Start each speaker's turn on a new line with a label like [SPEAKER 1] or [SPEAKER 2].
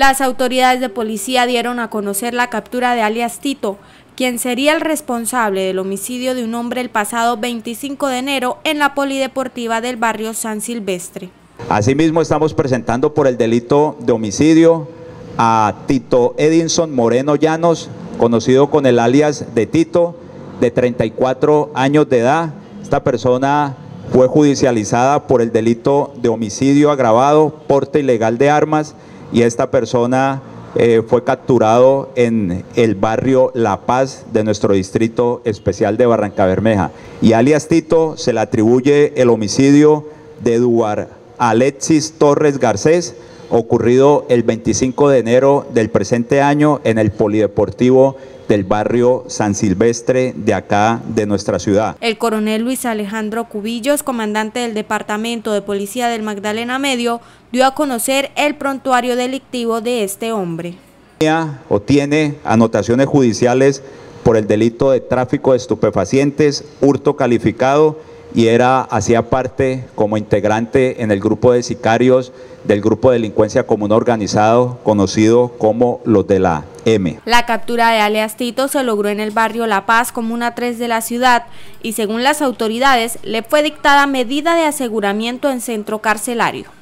[SPEAKER 1] Las autoridades de policía dieron a conocer la captura de alias Tito, quien sería el responsable del homicidio de un hombre el pasado 25 de enero en la polideportiva del barrio San Silvestre.
[SPEAKER 2] Asimismo estamos presentando por el delito de homicidio a Tito Edinson Moreno Llanos, conocido con el alias de Tito, de 34 años de edad. Esta persona fue judicializada por el delito de homicidio agravado, porte ilegal de armas y esta persona eh, fue capturado en el barrio La Paz de nuestro distrito especial de Barranca Bermeja. Y alias Tito se le atribuye el homicidio de Eduard Alexis Torres Garcés, ocurrido el 25 de enero del presente año en el Polideportivo del barrio San Silvestre de acá de nuestra ciudad.
[SPEAKER 1] El coronel Luis Alejandro Cubillos, comandante del Departamento de Policía del Magdalena Medio, dio a conocer el prontuario delictivo de este hombre.
[SPEAKER 2] O tiene anotaciones judiciales por el delito de tráfico de estupefacientes, hurto calificado y era, hacía parte como integrante en el grupo de sicarios del grupo de delincuencia común organizado conocido como los de la M.
[SPEAKER 1] La captura de alias Tito se logró en el barrio La Paz, comuna 3 de la ciudad, y según las autoridades le fue dictada medida de aseguramiento en centro carcelario.